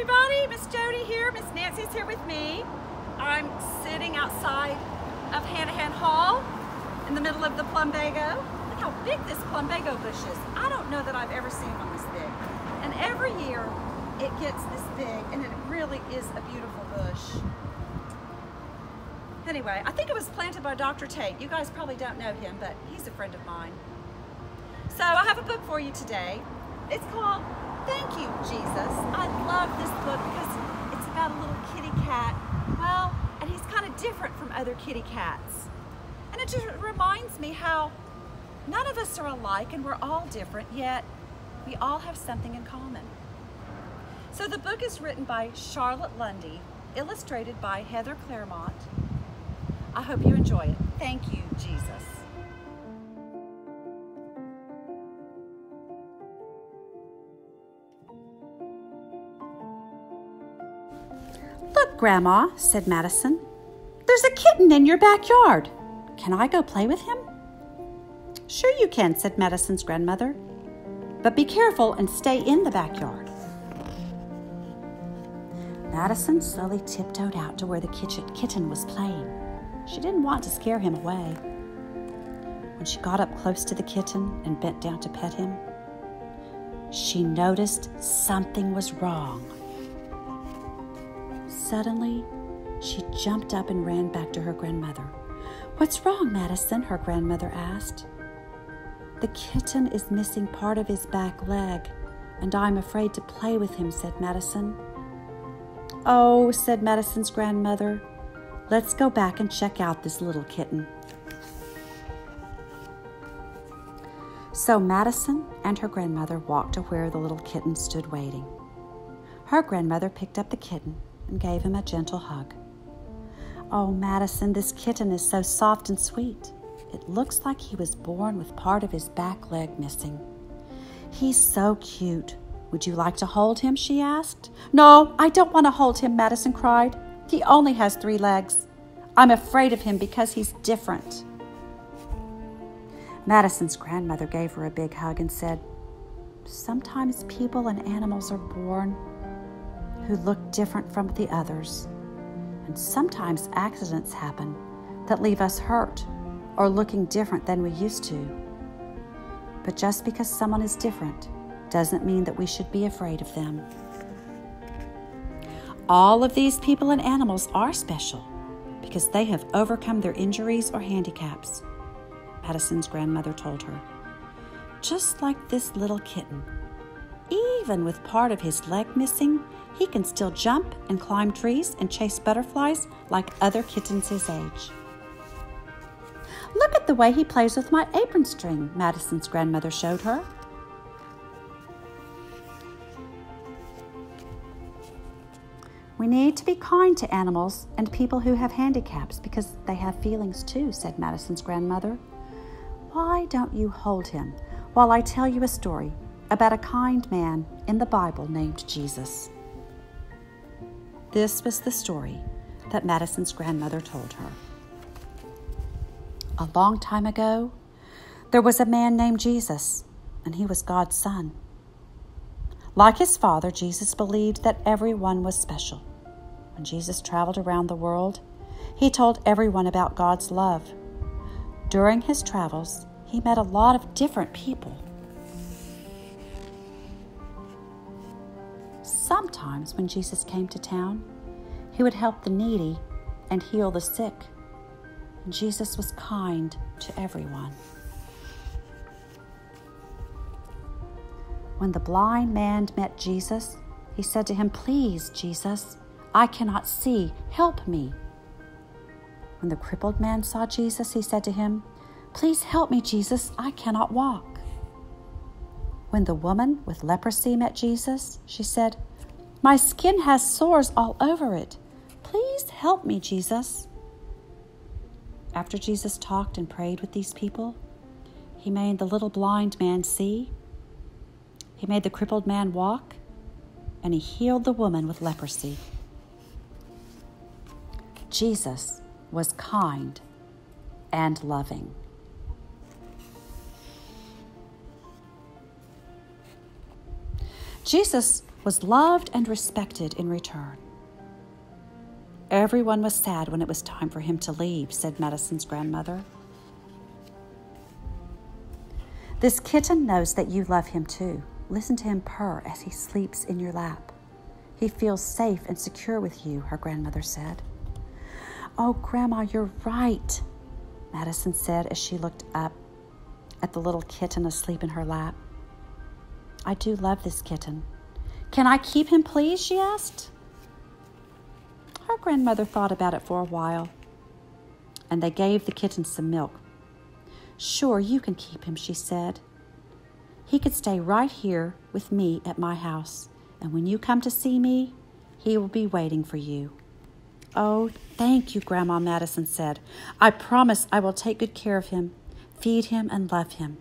everybody. Miss Jodi here. Miss Nancy's here with me. I'm sitting outside of Hanahan Hall in the middle of the plumbago. Look how big this plumbago bush is. I don't know that I've ever seen one this big. And every year it gets this big and it really is a beautiful bush. Anyway, I think it was planted by Dr. Tate. You guys probably don't know him, but he's a friend of mine. So I have a book for you today. It's called Thank You, Jesus. I love this book because it's about a little kitty cat. Well, and he's kind of different from other kitty cats. And it just reminds me how none of us are alike and we're all different, yet we all have something in common. So the book is written by Charlotte Lundy, illustrated by Heather Claremont. I hope you enjoy it. Thank you, Jesus. Grandma, said Madison. There's a kitten in your backyard. Can I go play with him? Sure, you can, said Madison's grandmother. But be careful and stay in the backyard. Madison slowly tiptoed out to where the kitchen kitten was playing. She didn't want to scare him away. When she got up close to the kitten and bent down to pet him, she noticed something was wrong. Suddenly, she jumped up and ran back to her grandmother. What's wrong, Madison? her grandmother asked. The kitten is missing part of his back leg, and I'm afraid to play with him, said Madison. Oh, said Madison's grandmother, let's go back and check out this little kitten. So Madison and her grandmother walked to where the little kitten stood waiting. Her grandmother picked up the kitten and gave him a gentle hug. Oh, Madison, this kitten is so soft and sweet. It looks like he was born with part of his back leg missing. He's so cute, would you like to hold him? she asked. No, I don't want to hold him, Madison cried. He only has three legs. I'm afraid of him because he's different. Madison's grandmother gave her a big hug and said, Sometimes people and animals are born who look different from the others. And sometimes accidents happen that leave us hurt or looking different than we used to. But just because someone is different doesn't mean that we should be afraid of them. All of these people and animals are special because they have overcome their injuries or handicaps, Madison's grandmother told her. Just like this little kitten. Even with part of his leg missing, he can still jump and climb trees and chase butterflies like other kittens his age. Look at the way he plays with my apron string, Madison's grandmother showed her. We need to be kind to animals and people who have handicaps because they have feelings too, said Madison's grandmother. Why don't you hold him while I tell you a story about a kind man in the Bible named Jesus? This was the story that Madison's grandmother told her. A long time ago, there was a man named Jesus, and he was God's son. Like his father, Jesus believed that everyone was special. When Jesus traveled around the world, he told everyone about God's love. During his travels, he met a lot of different people. Sometimes, when Jesus came to town, he would help the needy and heal the sick. Jesus was kind to everyone. When the blind man met Jesus, he said to him, Please, Jesus, I cannot see. Help me. When the crippled man saw Jesus, he said to him, Please help me, Jesus. I cannot walk. When the woman with leprosy met Jesus, she said, My skin has sores all over it. Please help me, Jesus. After Jesus talked and prayed with these people, he made the little blind man see, he made the crippled man walk, and he healed the woman with leprosy. Jesus was kind and loving. Jesus was loved and respected in return. Everyone was sad when it was time for him to leave, said Madison's grandmother. This kitten knows that you love him too. Listen to him purr as he sleeps in your lap. He feels safe and secure with you, her grandmother said. Oh, Grandma, you're right, Madison said as she looked up at the little kitten asleep in her lap. I do love this kitten. Can I keep him, please? she asked. Her grandmother thought about it for a while, and they gave the kitten some milk. Sure, you can keep him, she said. He could stay right here with me at my house, and when you come to see me, he will be waiting for you. Oh, thank you, Grandma Madison said. I promise I will take good care of him, feed him, and love him.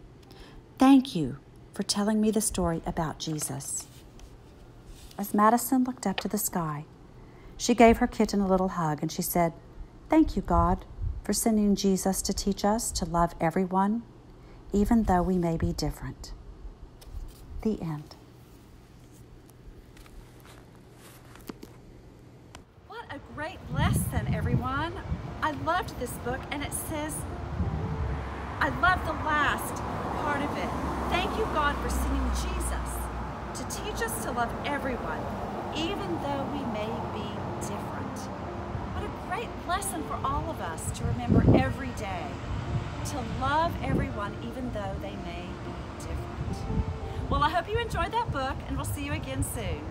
Thank you for telling me the story about Jesus. As Madison looked up to the sky, she gave her kitten a little hug and she said, Thank you, God, for sending Jesus to teach us to love everyone, even though we may be different. The end. What a great lesson, everyone. I loved this book, and it says, I love the last part of it. Thank you, God, for sending Jesus to teach us to love everyone, even though we may be different. What a great lesson for all of us to remember every day to love everyone, even though they may be different. Well, I hope you enjoyed that book, and we'll see you again soon.